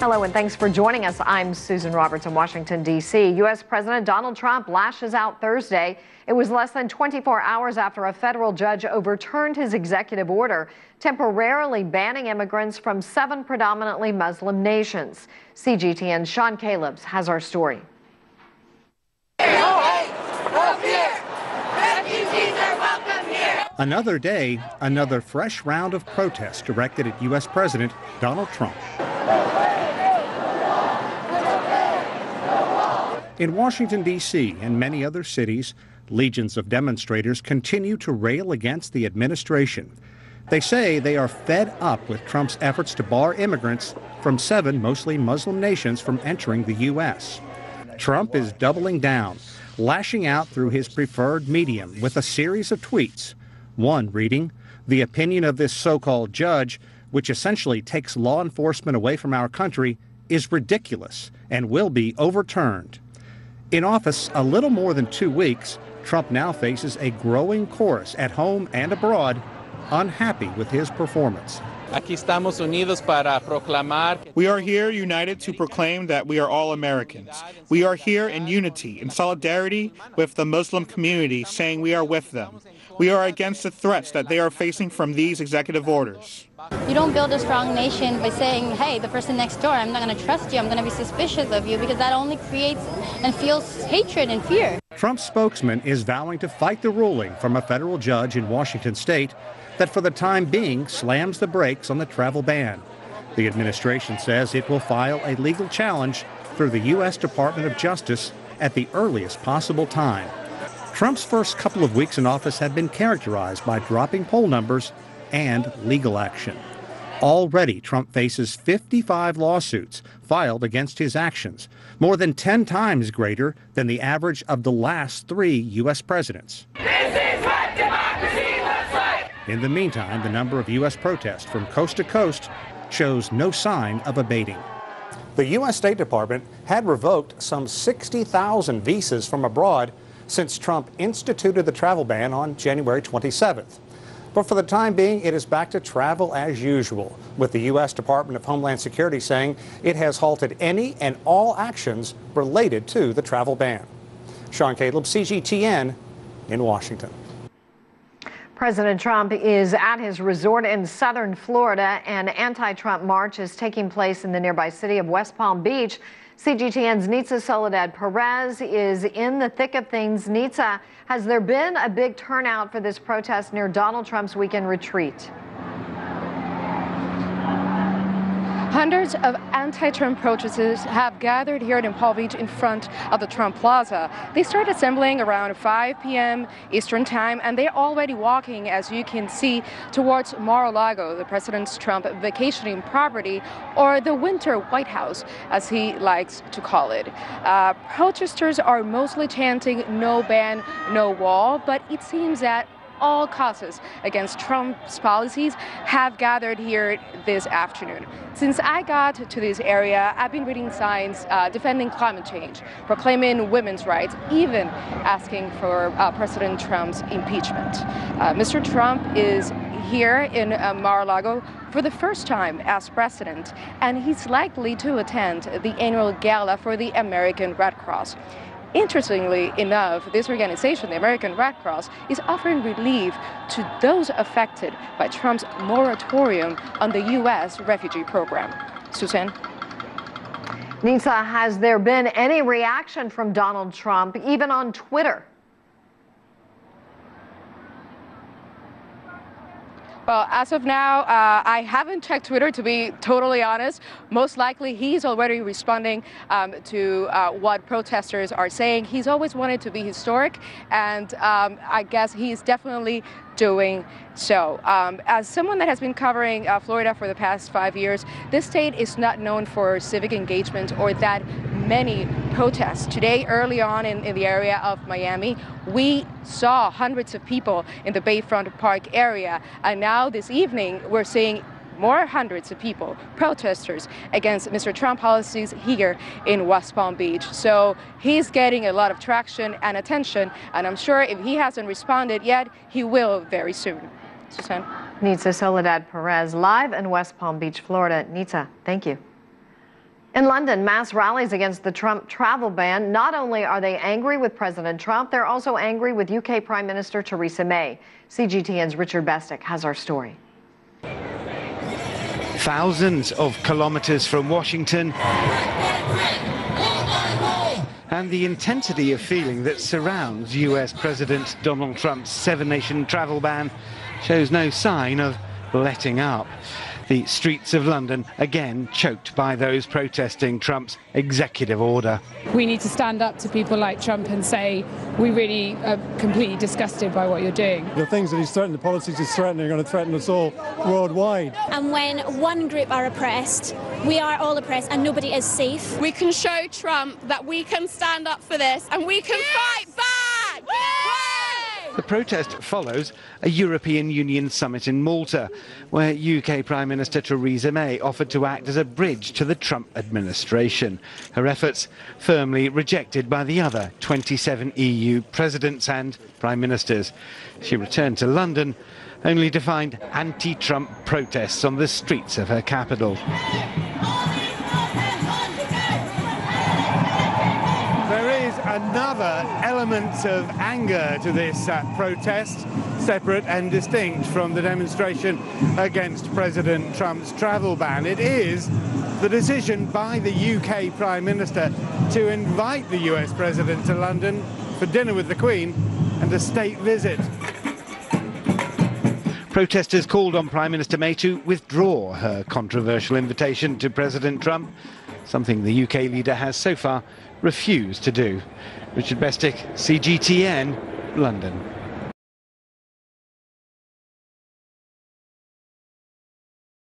Hello, and thanks for joining us. I'm Susan Roberts in Washington, D.C. U.S. President Donald Trump lashes out Thursday. It was less than 24 hours after a federal judge overturned his executive order temporarily banning immigrants from seven predominantly Muslim nations. CGTN's Sean Callebs has our story. Another day, another fresh round of protests directed at U.S. President Donald Trump. In Washington, D.C., and many other cities, legions of demonstrators continue to rail against the administration. They say they are fed up with Trump's efforts to bar immigrants from seven mostly Muslim nations from entering the U.S. Trump is doubling down, lashing out through his preferred medium with a series of tweets. One reading, The opinion of this so called judge, which essentially takes law enforcement away from our country, is ridiculous and will be overturned. In office a little more than two weeks, Trump now faces a growing chorus at home and abroad unhappy with his performance. We are here united to proclaim that we are all Americans. We are here in unity, in solidarity with the Muslim community, saying we are with them. We are against the threats that they are facing from these executive orders. You don't build a strong nation by saying, hey, the person next door, I'm not going to trust you, I'm going to be suspicious of you, because that only creates and fuels hatred and fear. Trump's spokesman is vowing to fight the ruling from a federal judge in Washington state that for the time being slams the brakes on the travel ban. The administration says it will file a legal challenge through the U.S. Department of Justice at the earliest possible time. Trump's first couple of weeks in office have been characterized by dropping poll numbers and legal action. Already, Trump faces 55 lawsuits filed against his actions, more than 10 times greater than the average of the last three U.S. presidents. Like. In the meantime, the number of U.S. protests from coast to coast shows no sign of abating. The U.S. State Department had revoked some 60,000 visas from abroad since Trump instituted the travel ban on January 27th. But for the time being, it is back to travel as usual, with the U.S. Department of Homeland Security saying it has halted any and all actions related to the travel ban. Sean Caleb, CGTN, in Washington. President Trump is at his resort in southern Florida. An anti Trump march is taking place in the nearby city of West Palm Beach. CGTN's Nitza Soledad Perez is in the thick of things. Nitza, has there been a big turnout for this protest near Donald Trump's weekend retreat? Hundreds of anti-Trump protesters have gathered here in Palm Beach in front of the Trump Plaza. They start assembling around 5 p.m. Eastern Time, and they're already walking, as you can see, towards Mar-a-Lago, the President's Trump vacationing property, or the Winter White House, as he likes to call it. Uh, protesters are mostly chanting "No ban, no wall," but it seems that all causes against Trump's policies have gathered here this afternoon. Since I got to this area, I've been reading signs uh, defending climate change, proclaiming women's rights, even asking for uh, President Trump's impeachment. Uh, Mr. Trump is here in uh, Mar-a-Lago for the first time as president, and he's likely to attend the annual gala for the American Red Cross. Interestingly enough, this organization, the American Red Cross, is offering relief to those affected by Trump's moratorium on the U.S. refugee program. Susan? Nitza, has there been any reaction from Donald Trump, even on Twitter? Well, as of now, uh, I haven't checked Twitter to be totally honest. Most likely, he's already responding um, to uh, what protesters are saying. He's always wanted to be historic, and um, I guess he's definitely doing so. Um, as someone that has been covering uh, Florida for the past five years, this state is not known for civic engagement or that many protests. Today, early on in, in the area of Miami, we saw hundreds of people in the Bayfront Park area. And now this evening, we're seeing more hundreds of people, protesters against Mr. Trump policies here in West Palm Beach. So he's getting a lot of traction and attention, and I'm sure if he hasn't responded yet, he will very soon. Susan. Nitza Soledad Perez, live in West Palm Beach, Florida. Nita, thank you. In London, mass rallies against the Trump travel ban. Not only are they angry with President Trump, they're also angry with UK Prime Minister Theresa May. CGTN's Richard Bestic has our story. Thousands of kilometres from Washington. And the intensity of feeling that surrounds US President Donald Trump's seven nation travel ban shows no sign of letting up the streets of London again choked by those protesting Trump's executive order. We need to stand up to people like Trump and say, we really are completely disgusted by what you're doing. The things that he's threatened, the policies he's threatening, are going to threaten us all worldwide. And when one group are oppressed, we are all oppressed and nobody is safe. We can show Trump that we can stand up for this and we can yes! fight back! The protest follows a European Union summit in Malta, where UK Prime Minister Theresa May offered to act as a bridge to the Trump administration. Her efforts firmly rejected by the other 27 EU presidents and prime ministers. She returned to London only to find anti-Trump protests on the streets of her capital. Another element of anger to this uh, protest, separate and distinct from the demonstration against President Trump's travel ban. It is the decision by the UK Prime Minister to invite the US President to London for dinner with the Queen and a state visit. Protesters called on Prime Minister May to withdraw her controversial invitation to President Trump, something the UK leader has so far refused to do. Richard Bestic, CGTN, London.